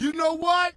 You know what?